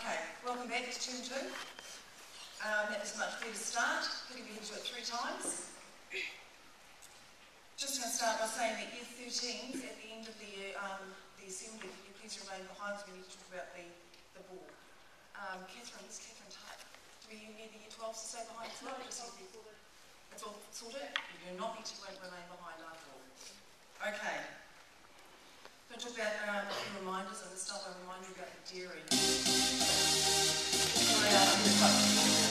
Okay, welcome back to term two. Um, that was a much better start, putting me into it three times. Just going to start by saying that year 13s, at the end of the year, um, the assembly, can you please remain behind so we need to talk about the, the board. Um, Catherine, this Catherine Tuck. Do you need the year 12s to stay behind as well? Just It's all sorted? You do not need to remain behind after all. Okay. Going to talk about um, a few reminders, and this time I'll remind you about the dairy.